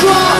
Cross!